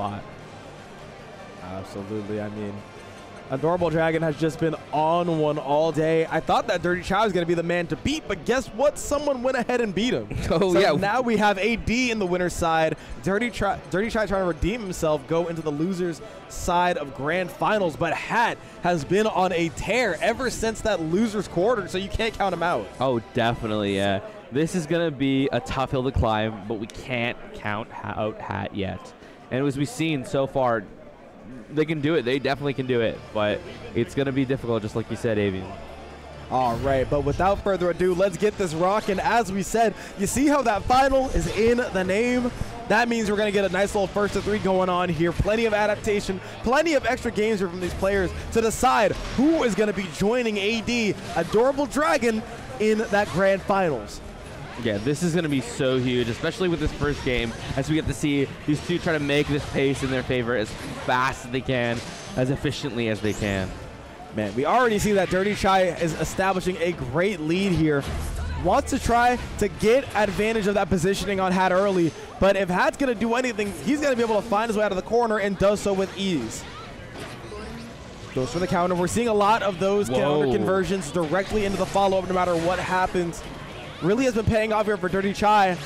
spot. Absolutely. I mean, Adorable Dragon has just been on one all day. I thought that Dirty Chai was going to be the man to beat, but guess what? Someone went ahead and beat him. Oh, So yeah. Now we have AD in the winner's side. Dirty, Tri- Dirty Chai trying to redeem himself, go into the loser's side of grand finals. But Hatt has been on a tear ever since that loser's quarter, so you can't count him out. Oh, definitely, yeah. This is going to be a tough hill to climb, but we can't count out Hatt yet. And as we've seen so far, they can do it. They definitely can do it, but it's going to be difficult, just like you said, Avian. All right, but without further ado, let's get this rocking. As we said, you see how that final is in the name? That means we're going to get a nice little first to three going on here. Plenty of adaptation, plenty of extra games here from these players to decide who is going to be joining AD, Adorable Dragon, in that grand finals. Yeah, this is going to be so huge, especially with this first game, as we get to see these two try to make this pace in their favor as fast as they can, as efficiently as they can. Man, we already see that Dirty Chai is establishing a great lead here. Wants to try to get advantage of that positioning on Hatt early, but if Hatt's going to do anything, he's going to be able to find his way out of the corner and does so with ease. Goes for the counter. We're seeing a lot of those counter conversions directly into the follow-up no matter what happens. Really has been paying off here for Dirty Chai.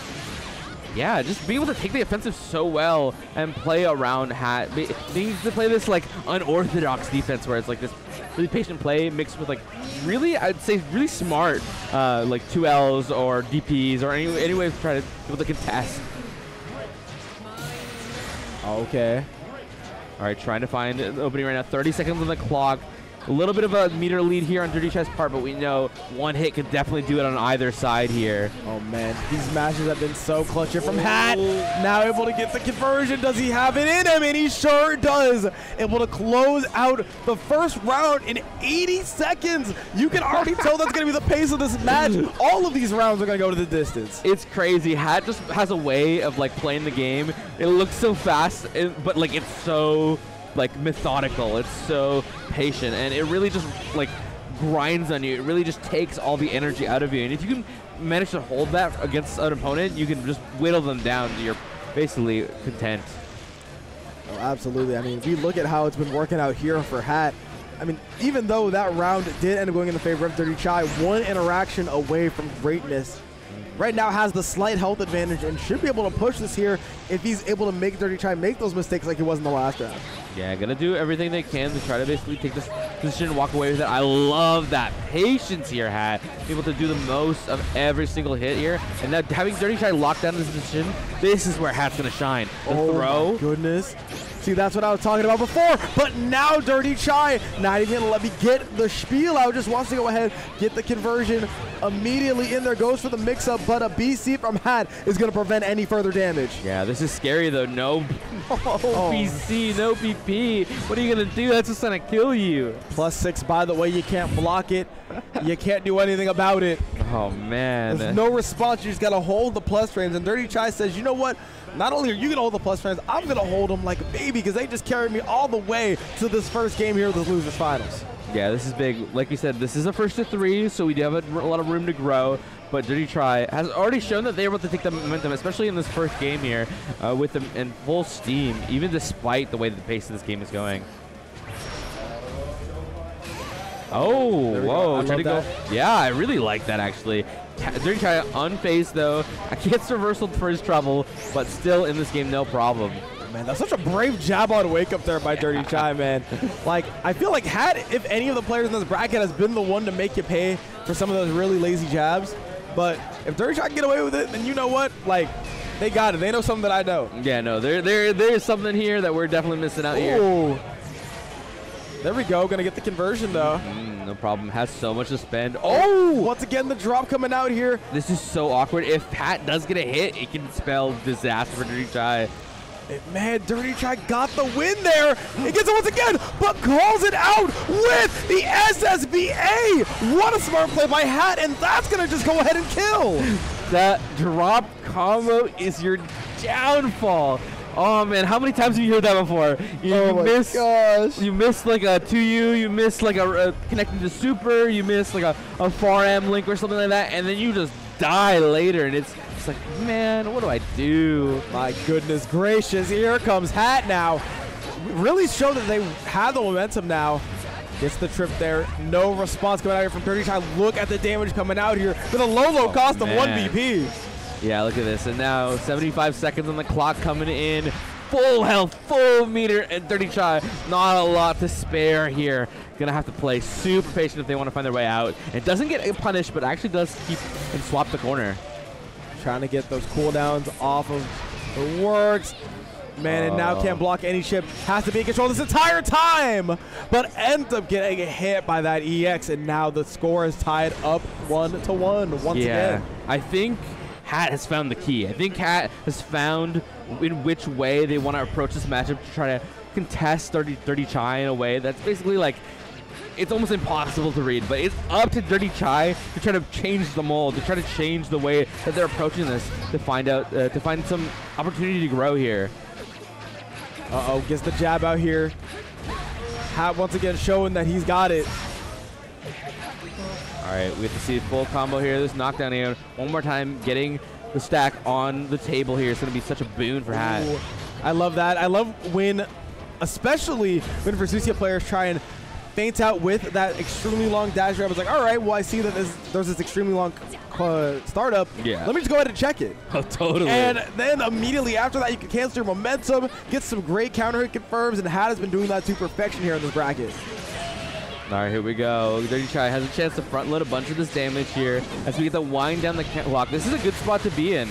Yeah, just being able to take the offensive so well and play around Hatt. Be- Being to play this like unorthodox defense where it's like this really patient play mixed with like really, I'd say really smart uh, like two Ls or DPs or any, any way to try to be able to contest. Okay. All right, trying to find the opening right now. 30 seconds on the clock. A little bit of a meter lead here on Dirty Chai's part, but we know one hit could definitely do it on either side here. Oh man, these matches have been so clutch here from Hatt. Oh. Now able to get the conversion. Does he have it in him? And he sure does. Able to close out the first round in 80 seconds. You can already tell that's going to be the pace of this match. All of these rounds are going to go to the distance. It's crazy. Hatt just has a way of like playing the game. It looks so fast, but like it's so like methodical. It's so patient, and it really just like grinds on you. It really just takes all the energy out of you. And if you can manage to hold that against an opponent, you can just whittle them down to your basically content. Oh, absolutely. I mean, if you look at how it's been working out here for Hatt, I mean, even though that round did end up going in the favor of Dirty Chai, one interaction away from greatness. Right now has the slight health advantage and should be able to push this here if he's able to make Dirty Chai make those mistakes like he was in the last round. Yeah, gonna do everything they can to try to basically take this position and walk away with it. I love that patience here, Hatt. Able to do the most of every single hit here. And now having Dirty Chai locked down this position, this is where Hatt's gonna shine. The oh throw. goodness. See, that's what I was talking about before. But now Dirty Chai, not even gonna let me get the spiel out. Just wants to go ahead, get the conversion immediately in there. Goes for the mix-up, but a BC from Hatt is gonna prevent any further damage. Yeah, this is scary though. No, no Oh. PC, no PP. What are you gonna do? That's just gonna kill you. Plus six, by the way, you can't block it. You can't do anything about it. Oh man. There's no response. You just gotta hold the plus frames. And Dirty Chai says, you know what? Not only are you gonna hold the plus frames, I'm gonna hold them like a baby because they just carried me all the way to this first game here of the losers finals. Yeah, this is big. Like you said, this is a first to three, so we do have a, a lot of room to grow. But Dirty Chai has already shown that they're able to take the momentum, especially in this first game here, uh, with them in full steam, even despite the way the pace of this game is going. Oh, There go. whoa! Trying to go. Yeah, I really like that actually. Dirty Chai unfazed though. Gets reversal for his trouble, but still in this game, no problem. Man, that's such a brave jab on wake up there by Dirty Chai, man. Like, I feel like had if any of the players in this bracket has been the one to make you pay for some of those really lazy jabs, but if Dirty Chai can get away with it, then you know what? Like, they got it. They know something that I know. Yeah, no, there, there, there's something here that we're definitely missing out here. There we go. Gonna get the conversion though. Mm, no problem. Has so much to spend. Oh, once again the drop coming out here. This is so awkward. If Hatt does get a hit, it can spell disaster for Dirty Chai. Man, Dirty Chai got the win there. He gets it once again, but calls it out with the SSBA. What a smart play by Hatt, and that's gonna just go ahead and kill. That drop combo is your downfall. Oh man, how many times have you heard that before? You, Oh you my miss, gosh. you miss like a 2U, you miss like a uh, connecting to super, you miss like a, a 4M link or something like that, and then you just die later, and it's it's like, man, what do I do? My goodness gracious, here comes Hatt now. Really show that they have the momentum now. Gets the trip there. No response coming out here from Dirty Chai. Look at the damage coming out here with a low, low Oh, cost of one. BP. Yeah, look at this. And now 75 seconds on the clock coming in. Full health, full meter, and Dirty Chai. Not a lot to spare here. Gonna have to play super patient if they want to find their way out. It doesn't get punished, but actually does keep and swap the corner. Trying to get those cooldowns off of the works. Man, and now Oh. can't block any ship. Has to be in control this entire time, but ends up getting hit by that EX, and now the score is tied up one to one once yeah, again. I think Hatt has found the key. I think Hatt has found in which way they want to approach this matchup to try to contest 30, Dirty Chai in a way that's basically like it's almost impossible to read, but it's up to Dirty Chai to try to change the mold, to try to change the way that they're approaching this, to find out, uh, to find some opportunity to grow here. Uh-oh, gets the jab out here. Hatt once again showing that he's got it. All right, we have to see a full combo here. This knockdown here, one more time, getting the stack on the table here is going to be such a boon for Hatt. Ooh, I love that. I love when, especially when Versusia players try and faint out with that extremely long dash grab. It's like, all right, well, I see that this, there's this extremely long uh, startup. Yeah. Let me just go ahead and check it. Oh, totally. And then immediately after that, you can cancel your momentum, get some great counter hit confirms, and Hatt has been doing that to perfection here in this bracket. All right, here we go. Dirty Chai has a chance to front load a bunch of this damage here as we get to wind down the clock. This is a good spot to be in.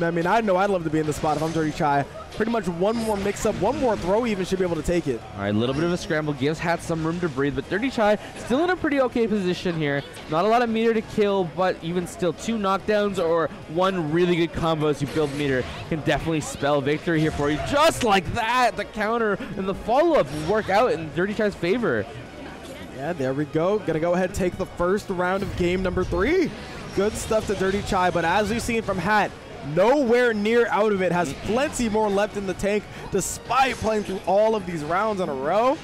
I mean, I know I'd love to be in the spot if I'm Dirty Chai. Pretty much one more mix-up, one more throw even should be able to take it. All right, a little bit of a scramble gives Hatt some room to breathe, but Dirty Chai still in a pretty okay position here. Not a lot of meter to kill, but even still, two knockdowns or one really good combo as you build meter can definitely spell victory here for you. Just like that, the counter and the follow-up work out in Dirty Chai's favor. Yeah, there we go. Gonna go ahead and take the first round of game number three. Good stuff to Dirty Chai, but as we've seen from Hatt, nowhere near out of it. Has plenty more left in the tank, despite playing through all of these rounds in a row.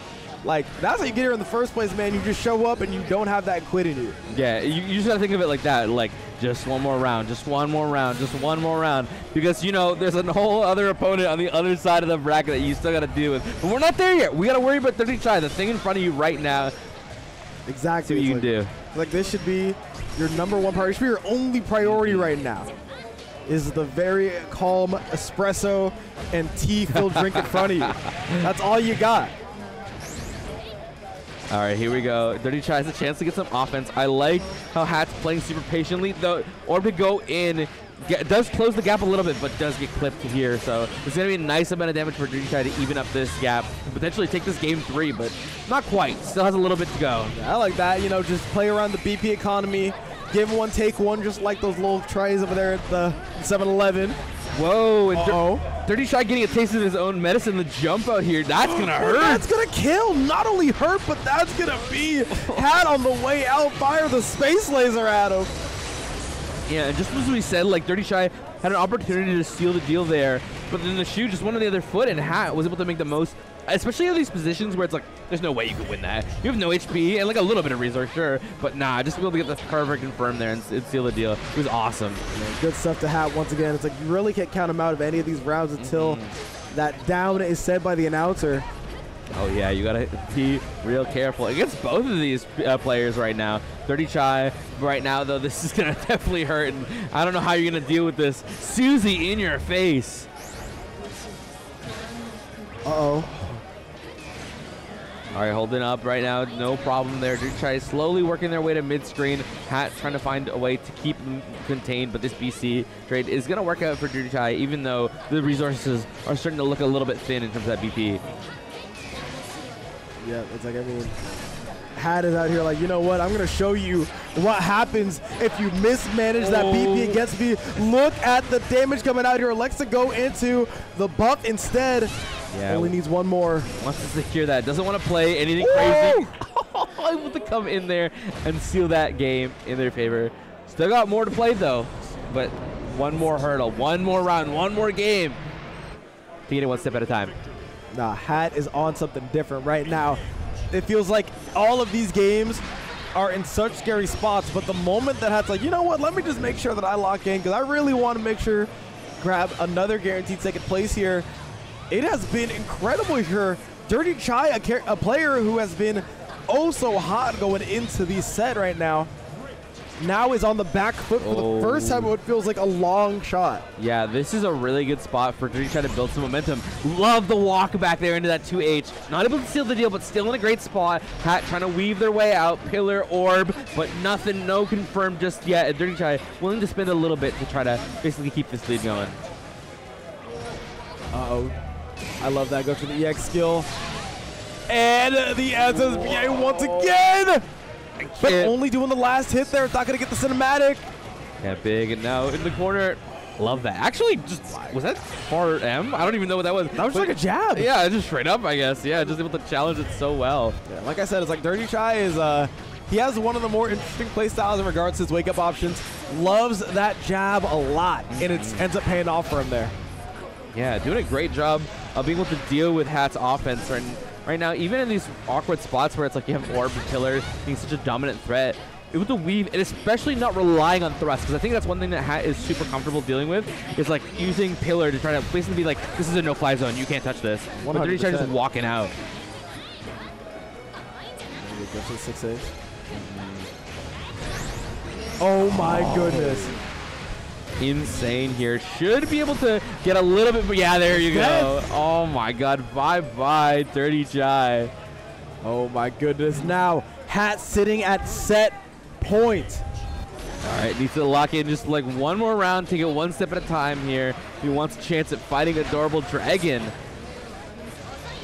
Like, that's how you get here in the first place, man. You just show up and you don't have that quit in you. Yeah, you, you just gotta think of it like that, like just one more round, just one more round, just one more round, because you know there's a whole other opponent on the other side of the bracket that you still gotta deal with. But we're not there yet. We gotta worry about Dirty Chai, the thing in front of you right now. Exactly. See what you can like, do. Like, this should be your number one priority. It should be your only priority right now. Is the very calm espresso and tea-filled drink in front of you. That's all you got. All right, here we go. Dirty Chai has a chance to get some offense. I like how Hatt's playing super patiently. The orb to go in get, does close the gap a little bit, but does get clipped here. So it's going to be a nice amount of damage for Dirty Chai to even up this gap and potentially take this game three, but not quite. Still has a little bit to go. I like that. You know, just play around the BP economy. Give one, take one, just like those little trays over there at the 7-Eleven. Whoa, and Uh-oh. Dirty Chai getting a taste of his own medicine. The jump out here, that's gonna oh, hurt. That's gonna kill. Not only hurt, but that's gonna be had on the way out. Fire the space laser at him. Yeah, and just as we said, like Dirty Chai had an opportunity to seal the deal there, but then the shoe just went on the other foot, and Hatt was able to make the most. Especially in these positions where it's like, there's no way you could win that. You have no HP and like a little bit of resource, sure, but nah, just to be able to get the perfect confirm there and, and seal the deal. It was awesome. Good stuff to have once again. It's like you really can't count him out of any of these rounds until that down is said by the announcer. Oh yeah, you gotta be real careful against both of these uh, players right now. Dirty Chai right now though, this is gonna definitely hurt, and I don't know how you're gonna deal with this. Susie in your face. Uh-oh. All right, holding up right now, no problem there. Dirty Chai is slowly working their way to mid-screen. Hatt trying to find a way to keep them contained, but this BC trade is gonna work out for Dirty even though the resources are starting to look a little bit thin in terms of that BP. Yeah, it's like, I mean, Hatt is out here like, you know what? I'm going to show you what happens if you mismanage that Oh. BP against me. Look at the damage coming out here. Alexa go into the buff instead. Yeah. Only needs one more. Wants to secure that. Doesn't want to play anything Woo! crazy. Able to come in there and seal that game in their favor. Still got more to play though, but one more hurdle, one more round, one more game. Taking it one step at a time. Nah, Hatt is on something different right now. It feels like all of these games are in such scary spots, but the moment that Hatt's like, you know what, let me just make sure that I lock in because I really want to make sure grab another guaranteed second place here. It has been incredible here. Dirty Chai, a, a player who has been oh so hot going into the set right now now is on the back foot for Oh. the first time what feels like a long shot. Yeah, this is a really good spot for Dirty Chai to build some momentum. Love the walk back there into that 2H. Not able to seal the deal, but still in a great spot. Hatt trying to weave their way out. Pillar, orb, but nothing, no confirmed just yet. And Dirty Chai willing to spend a little bit to try to basically keep this lead going. Uh-oh. I love that. Go for the EX skill. And the SSBA once again! But only doing the last hit there. It's not going to get the cinematic. Yeah, big and now in the corner. Love that. Actually, just was that far M? I don't even know what that was. That was just like a jab. Yeah, just straight up, I guess. Yeah, just able to challenge it so well. Yeah, like I said, it's like Dirty Chai is uh he has one of the more interesting play styles in regards to his wake up options. Loves that jab a lot, and it ends up paying off for him there. Yeah, doing a great job of being able to deal with Hatt's offense right, right now. Even in these awkward spots where it's like you have Orb and Pillar being such a dominant threat, able to weave and especially not relying on thrust because I think that's one thing that Hatt is super comfortable dealing with is like using Pillar to try to basically be like, this is a no-fly zone, you can't touch this. But Dirty Chai just 100%. walking out. Go for the six eight. Mm-hmm. Oh my goodness. Insane here. Should be able to get a little bit, yeah, there you go. Oh my god, bye-bye, Dirty Chai. Oh my goodness. Now, Hatt sitting at set point. All right, needs to lock in just like one more round, take it one step at a time here. He wants a chance at fighting Adorable Dragon.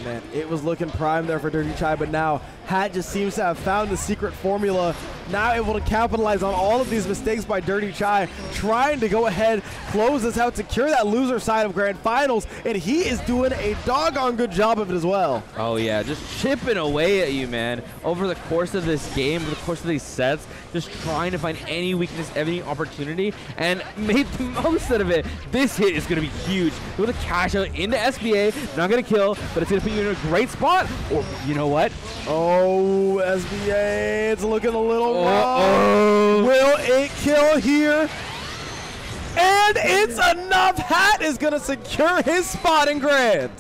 Man, it was looking prime there for Dirty Chai, but now Hatt just seems to have found the secret formula. Now able to capitalize on all of these mistakes by Dirty Chai, trying to go ahead, close this out, secure that loser side of Grand Finals, and he is doing a doggone good job of it as well. Oh yeah, just chipping away at you, man. Over the course of this game, over the course of these sets, just trying to find any weakness, any opportunity, and made the most out of it. This hit is going to be huge. Able a cash out into SBA, not going to kill, but it's going to put you in a great spot. Or, you know what? Oh, SBA, it's looking a little wrong. Uh-oh. Will it kill here? And it's enough. Hatt is going to secure his spot in Grand.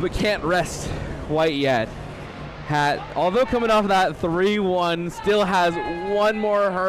but can't rest quite yet. Hatt, although coming off that 3-1, still has one more hurdle.